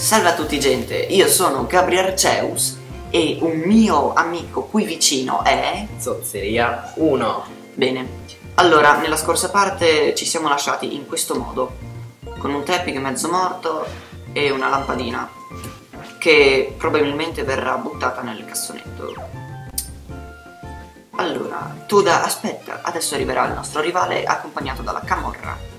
Salve a tutti gente, io sono Gabriel Zeus e un mio amico qui vicino è... Zozzeria 1. Bene, allora nella scorsa parte ci siamo lasciati in questo modo, con un Teppig mezzo morto e una lampadina che probabilmente verrà buttata nel cassonetto. Allora, Tuda, aspetta, adesso arriverà il nostro rivale accompagnato dalla camorra.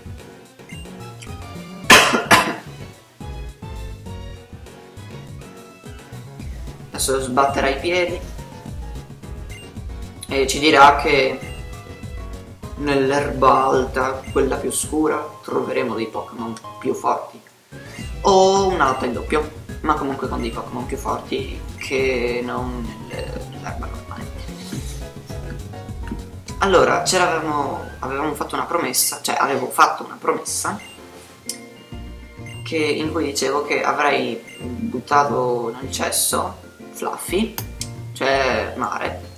Adesso sbatterà i piedi e ci dirà che nell'erba alta, quella più scura, troveremo dei Pokémon più forti. O una lotta in doppio, ma comunque con dei Pokémon più forti che non nell'erba normale. Allora, c'eravamo, avevamo fatto una promessa, cioè avevo fatto una promessa che, in cui dicevo che avrei buttato nel cesso Fluffy, cioè mare.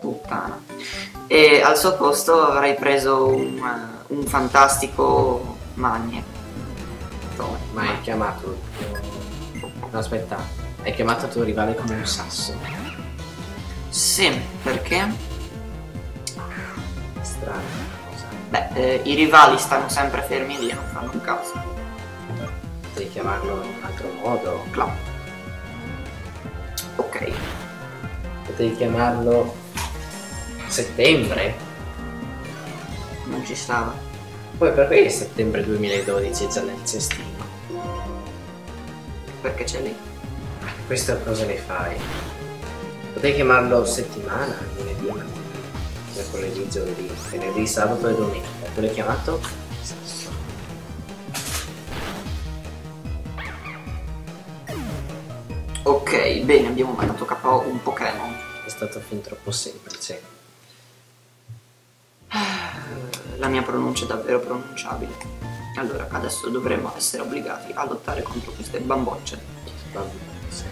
Puttana. E al suo posto avrei preso un, un fantastico Magne. No, ma hai chiamato. No, aspetta, hai chiamato il tuo rivale come un sasso. Sì, perché? Strano. Beh, eh, i rivali stanno sempre fermi lì e non fanno un cazzo. Devi chiamarlo in un altro modo. Clap. Ok. Potevi chiamarlo settembre. Non ci stava. Poi perché settembre 2012 è già nel cestino? Perché c'è lì? Questo cosa ne fai? Potevi chiamarlo settimana, lunedì, martedì, mercoledì, giovedì, venerdì, sabato e domenica. Tu l'hai chiamato? Ok, bene, abbiamo mandato KO un Pokémon. È stato fin troppo semplice. La mia pronuncia è davvero pronunciabile. Allora, adesso dovremmo essere obbligati a lottare contro queste bambocce sì.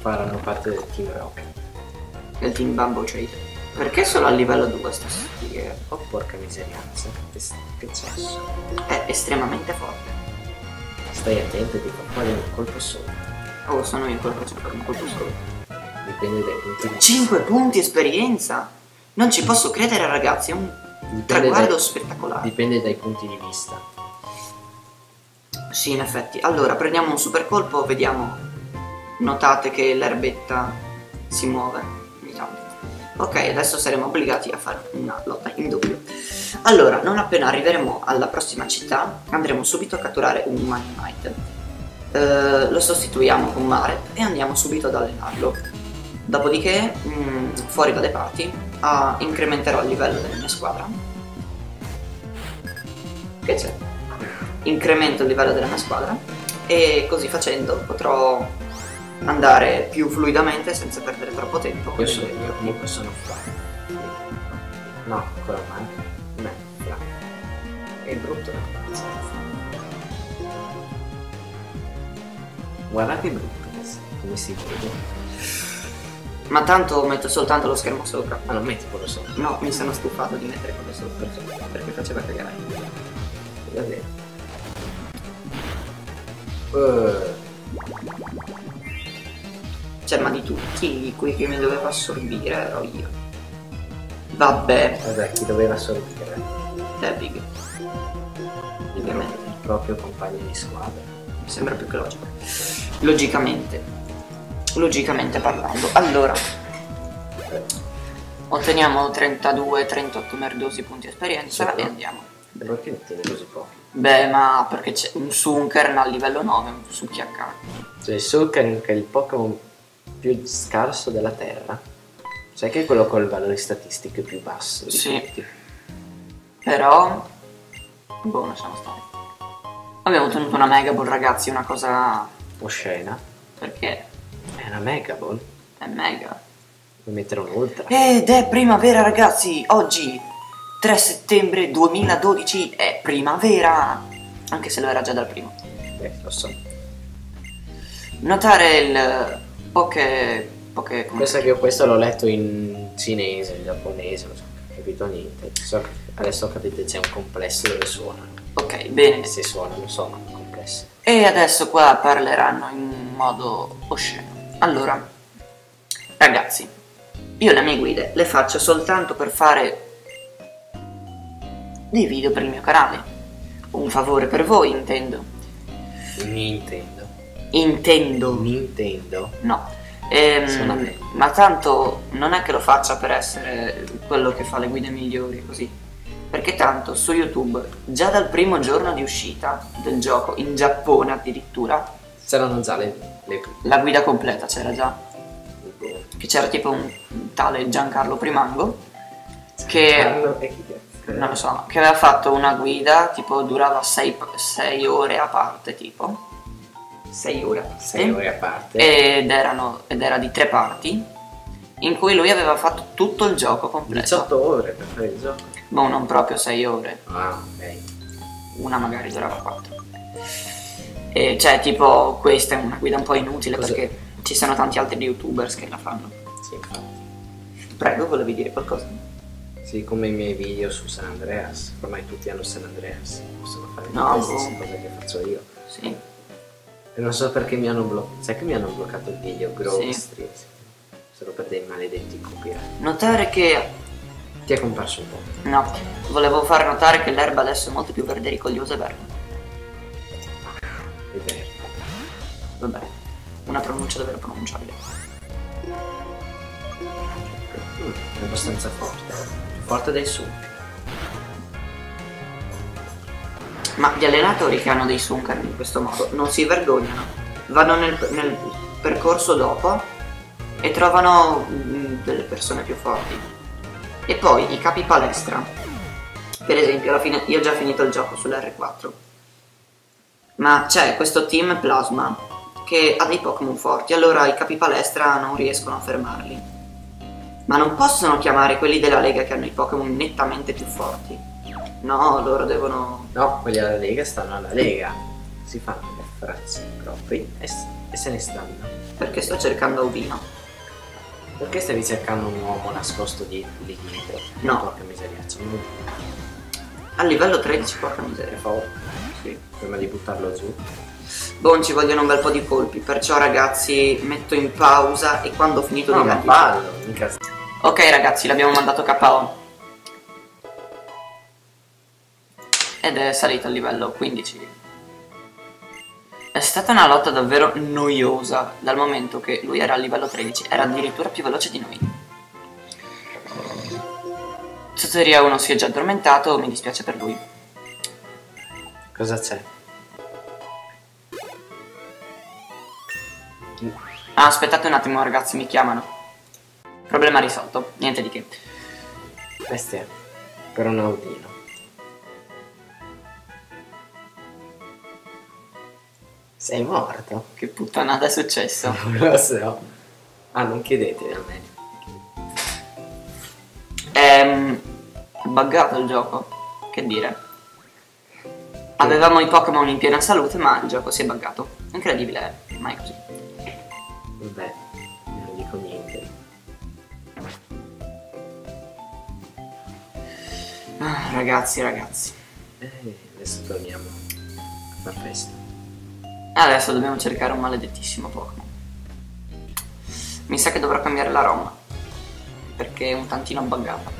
Faranno parte del team rock. del team Bambo Trade. Perché solo a livello 2 sta sfighe? Oh porca miserianza, che, che cesso. È estremamente forte. Stai attento e ti fa fare un colpo solo. Oh, sono io quello che c'è un colpo solo. Dipende dai punti di 5 punti esperienza! Non ci posso credere ragazzi, è un Dipende traguardo dai- spettacolare. Dipende dai punti di vista. Sì, in effetti. Allora, prendiamo un super colpo, vediamo. Notate che l'erbetta si muove ogni tanto. Ok, adesso saremo obbligati a fare una lotta in doppio. Allora, non appena arriveremo alla prossima città, andremo subito a catturare un Magnemite. Eh, lo sostituiamo con Mare e andiamo subito ad allenarlo. Dopodiché, mm, fuori dalle parti, ah, incrementerò il livello della mia squadra. Che c'è? incremento il livello della mia squadra e così facendo potrò andare più fluidamente senza perdere troppo tempo con Io sono, le- io comunque sono fra. No, ancora manca. No, fra. È brutto da Guarda che brutto come si vede. ma tanto metto soltanto lo schermo sopra Ma non metti quello sopra. no mi sono stufato di mettere quello sopra perché faceva cagare Davvero. Eh, cioè ma di tutti quelli che mi doveva assorbire ero io vabbè vabbè, chi doveva sorbire? Tepig Il Ovviamente. il proprio compagno di squadra. Sembra più che logico logicamente logicamente parlando allora otteniamo 32-38 merdosi punti esperienza Sì. e andiamo Perché ne tieni così pochi? beh ma perché c'è un Sunkern al livello 9 un Succhiacca Cioè, il Sulcan che è il Pokémon più scarso della Terra. Sai che è quello con il valore statistico più basso Sì. tutti? però boh non siamo stati abbiamo ottenuto una Mega Ball ragazzi una cosa Oscena. perché È una Mega Ball. è mega Puoi mettere un Ultra. Ed è primavera ragazzi, oggi 3 settembre 2012 è primavera, anche se lo era già dal primo. Eh, lo so. Notare il poche... poche... Pensa che io questo l'ho letto in cinese, in giapponese, non so, capito niente. So adesso che c'è un complesso dove suonano. Ok, bene. Se suonano sono complesso. adesso. E adesso qua parleranno in modo osceno. Allora, ragazzi, io le mie guide le faccio soltanto per fare dei video per il mio canale. Un favore per voi, intendo. Nintendo. Intendo. Nintendo. No. Ehm, ma tanto non è che lo faccia per essere quello che fa le guide migliori così. Perché tanto su YouTube, già dal primo giorno di uscita del gioco, in Giappone addirittura, Saranno già le, le la guida completa c'era già. Che c'era tipo un tale Giancarlo Primango che Carlo e chi non lo so, che aveva fatto una guida, tipo durava 6 ore a parte, tipo. 6 ore a parte. Sei ore a parte. ed, erano, ed era di tre parti in cui lui aveva fatto tutto il gioco completo 18 ore per fare il gioco. boh non proprio 6 ore Ah, ok. una magari durava 4 e cioè tipo questa è una guida un po' inutile Cos'è? perché ci sono tanti altri youtubers che la fanno Sì, infatti. prego volevi dire qualcosa? Sì, come i miei video su San Andreas. Ormai tutti hanno San Andreas. Possono fare No, le stesse boh. cose che faccio io. sì E non so perché mi hanno bloccato. Sai che mi hanno bloccato il video Grow Sì. Solo per dei maledetti copyright. notare che Ti è comparso un po'. no volevo far notare che l'erba adesso è molto più verde rigogliosa e verde È vero. vabbè una pronuncia davvero pronunciabile Mm, è abbastanza forte. Più forte dei su. Ma gli allenatori che hanno dei Sunkan in questo modo non si vergognano, vanno nel, nel percorso dopo e trovano mm, delle persone più forti. E poi i capi palestra, per esempio, alla fine io ho già finito il gioco sull'R4, ma c'è questo team Plasma che ha dei Pokémon forti, allora i capi palestra non riescono a fermarli. Ma non possono chiamare quelli della Lega che hanno i Pokémon nettamente più forti. No, loro devono No, quelli alla Lega stanno alla Lega. Si fanno gli affrazzi propri e, e se ne stanno. Perché sto cercando Auvino. Perché stavi cercando un uomo nascosto di, lì dietro? No. Porca miseria, A livello 13, porca per miseria. favore, Sì. prima di buttarlo giù. Bon, ci vogliono un bel po' di colpi, perciò ragazzi metto in pausa e quando ho finito No, di ma lanciare- ballo, mica... Ok ragazzi, l'abbiamo mandato KO. Ed è salito al livello 15. È stata una lotta davvero noiosa, dal momento che lui era al livello 13, era addirittura più veloce di noi. Tuttavia uno si è già addormentato, mi dispiace per lui. Cosa c'è? Ah, aspettate un attimo ragazzi, mi chiamano. Problema risolto, niente di che. Bestia, per un audino. Sei morto? Che puttanata è successo? Non lo so. Ah, non chiedete a me. Ehm, è buggato il gioco, che dire. Avevamo i Pokémon in piena salute, ma il gioco si è buggato. Incredibile, eh, ma è così. Vabbè, non dico niente. Ah, ragazzi, ragazzi. Eh, adesso torniamo a far festa. Adesso dobbiamo cercare un maledettissimo Pokémon. Mi sa che dovrò cambiare la ROM. Perché è un tantino buggata.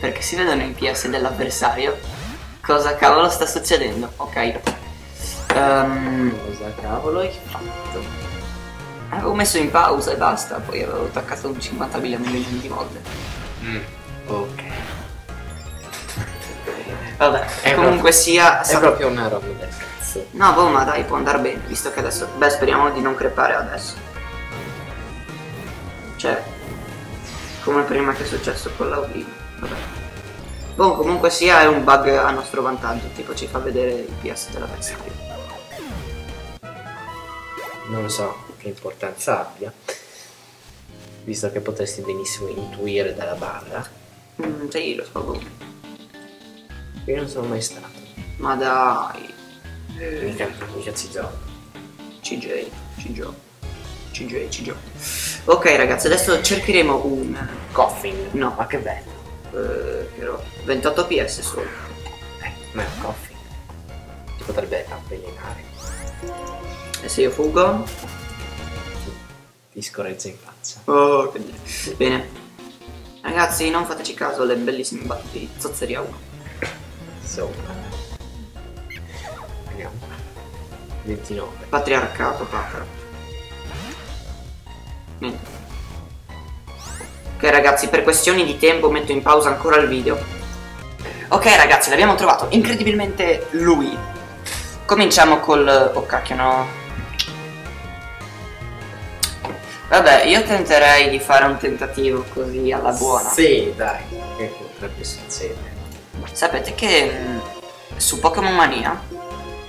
Perché si vedono i PS dell'avversario. Cosa cavolo sta succedendo? Ok. Ehm, Cosa cavolo hai fatto? avevo messo in pausa e basta. Poi avevo attaccato un 50 milioni di volte. Ok. Vabbè, È comunque sia. È sa- proprio una roba del cazzo. No, boh, ma dai, può andare bene, visto che adesso... Beh, speriamo di non crepare adesso. Cioè, come prima che è successo con l'Audino. Vabbè. Boh, comunque sia, è un bug a nostro vantaggio, tipo ci fa vedere il PS dell'avversario. Non lo so che importanza abbia. Visto che potresti benissimo intuire dalla barra. Mm, sì, lo so, boh. Io non sono mai stato. Ma dai, Mica, mica ci gioco. CJ, CJ, CJ, CJ. Ok ragazzi, adesso cercheremo un... Coffin. No. Ma che bello. eh, però 28 PS solo. Eh, ma è un coffee. Ti potrebbe avvelenare. E se io fugo? Ti scorreggia in faccia. Oh, che bello. Bene. Ragazzi, non fateci caso alle bellissime battute di Zozzeria 1. Insomma. Vediamo. 29. Patriarcato, papera. Niente. Ok ragazzi, per questioni di tempo metto in pausa ancora il video. Ok ragazzi, l'abbiamo trovato incredibilmente lui. Cominciamo col... Oh cacchio no. Vabbè, io tenterei di fare un tentativo così alla buona. Sì, dai. Che potrebbe succedere? Sapete che mh, su Pokémon Mania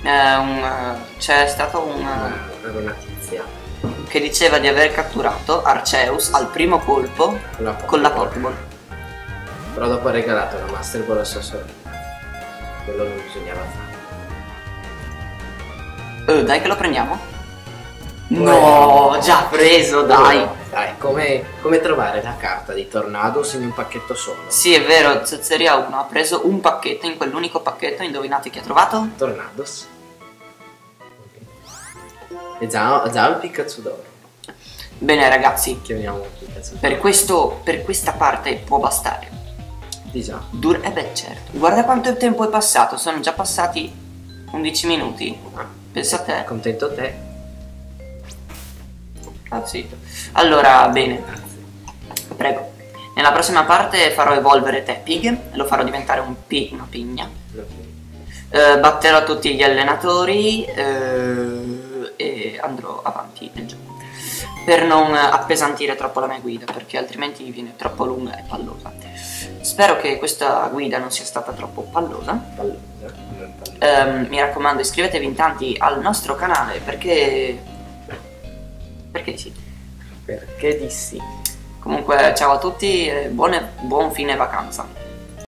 eh, un, eh, c'è stato un... Una, una tizia. che diceva di aver catturato Arceus al primo colpo Con la con la Pokéball. Pokéball. Però dopo ha regalato la Master Ball a sua sorella. Quello non bisognava fare. Eh, dai che lo prendiamo? No, già preso, dai. Dai, come, come trovare la carta di Tornados in un pacchetto solo? Sì, è vero, Zezzeria 1 ha preso un pacchetto, in quell'unico pacchetto, indovinate chi ha trovato? Tornados. E già, già il Pikachu d'oro. Bene ragazzi, Chiamiamo Pikachu d'oro. per, questo, per questa parte può bastare. Di già. Dur- eh beh certo, guarda quanto tempo è passato, sono già passati 11 minuti. Ah, Pensa a te. Contento te? Ah, zitto. Allora, bene, prego. Nella prossima parte farò evolvere Tepig, lo farò diventare un pi- una pigna. Eh, batterò tutti gli allenatori eh, e andrò avanti nel gioco. Per non appesantire troppo la mia guida, perché altrimenti viene troppo lunga e pallosa. Spero che questa guida non sia stata troppo pallosa. Pallosa. pallosa. Ehm, mi raccomando, iscrivetevi in tanti al nostro canale perché. Perché sì. Perché di sì? Comunque, ciao a tutti e buone- buon fine vacanza.